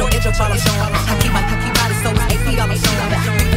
show, edge up all I. I keep my, I keep body so it's AC all I'm showing.